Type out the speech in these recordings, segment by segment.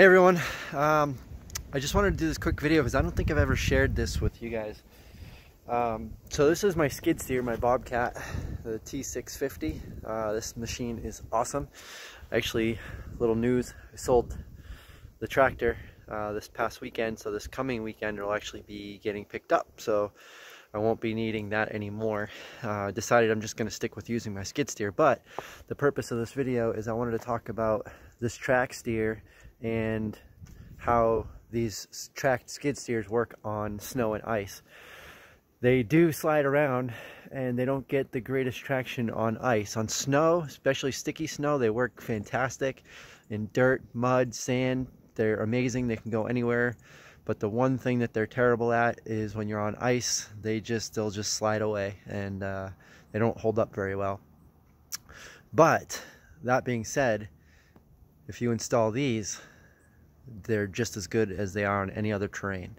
Hey everyone, um, I just wanted to do this quick video because I don't think I've ever shared this with you guys. Um, so this is my skid steer, my Bobcat, the T650. Uh, this machine is awesome. Actually, little news, I sold the tractor uh, this past weekend, so this coming weekend it'll actually be getting picked up. So I won't be needing that anymore. Uh, decided I'm just going to stick with using my skid steer, but the purpose of this video is I wanted to talk about this track steer and how these tracked skid steers work on snow and ice. They do slide around and they don't get the greatest traction on ice. On snow, especially sticky snow, they work fantastic. In dirt, mud, sand, they're amazing. They can go anywhere. But the one thing that they're terrible at is when you're on ice, they just they'll just slide away and uh, they don't hold up very well. But that being said, if you install these, they're just as good as they are on any other terrain.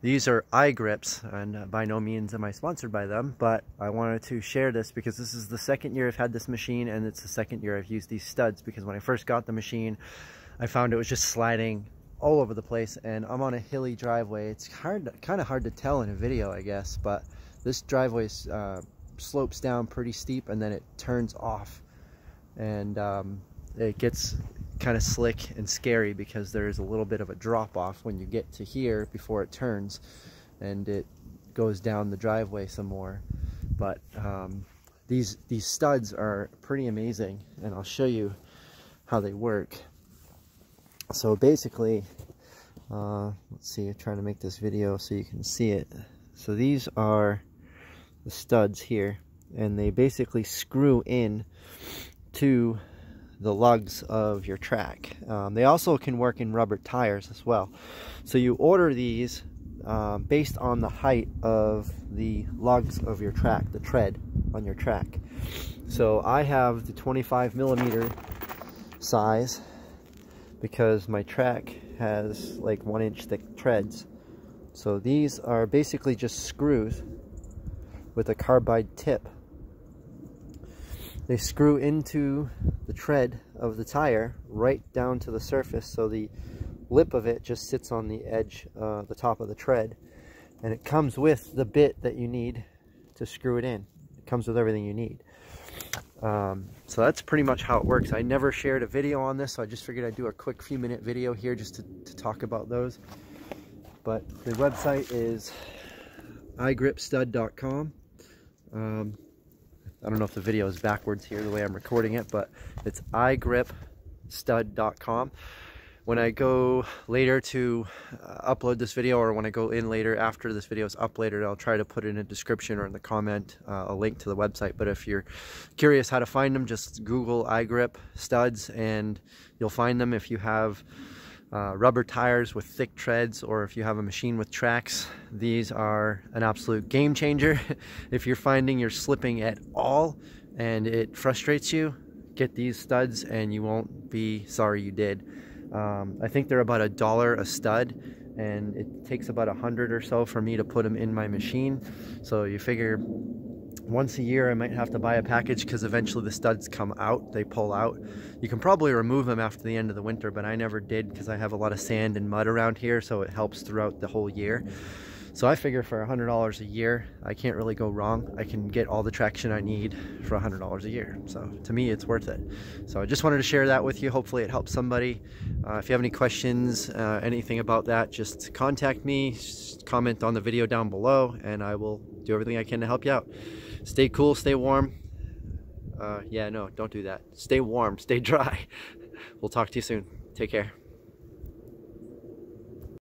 These are iGrips, and by no means am I sponsored by them, but I wanted to share this because this is the second year I've had this machine, and it's the second year I've used these studs because when I first got the machine, I found it was just sliding all over the place, and I'm on a hilly driveway. It's hard, kind of hard to tell in a video, I guess, but this driveway uh, slopes down pretty steep, and then it turns off, and um, it gets kind of slick and scary because there's a little bit of a drop off when you get to here before it turns and it goes down the driveway some more. But um, these these studs are pretty amazing and I'll show you how they work. So basically uh, let's see I'm trying to make this video so you can see it. So these are the studs here and they basically screw in to the lugs of your track. Um, they also can work in rubber tires as well. So you order these um, based on the height of the lugs of your track, the tread on your track. So I have the 25 millimeter size because my track has like one inch thick treads. So these are basically just screws with a carbide tip they screw into the tread of the tire right down to the surface so the lip of it just sits on the edge, uh, the top of the tread and it comes with the bit that you need to screw it in. It comes with everything you need. Um, so that's pretty much how it works. I never shared a video on this, so I just figured I'd do a quick few minute video here just to, to talk about those. But the website is igripstud.com. Um, I don't know if the video is backwards here the way I'm recording it, but it's igripstud.com. When I go later to uh, upload this video or when I go in later after this video is uploaded, I'll try to put in a description or in the comment uh, a link to the website. But if you're curious how to find them, just Google iGrip studs and you'll find them if you have uh, rubber tires with thick treads or if you have a machine with tracks these are an absolute game changer. If you're finding you're slipping at all and it frustrates you get these studs and you won't be sorry you did. Um, I think they're about a dollar a stud and it takes about a hundred or so for me to put them in my machine. So you figure once a year I might have to buy a package because eventually the studs come out, they pull out. You can probably remove them after the end of the winter, but I never did because I have a lot of sand and mud around here, so it helps throughout the whole year. So I figure for $100 a year, I can't really go wrong. I can get all the traction I need for $100 a year. So to me, it's worth it. So I just wanted to share that with you. Hopefully it helps somebody. Uh, if you have any questions, uh, anything about that, just contact me, comment on the video down below, and I will do everything I can to help you out. Stay cool, stay warm. Uh, yeah, no, don't do that. Stay warm, stay dry. We'll talk to you soon. Take care.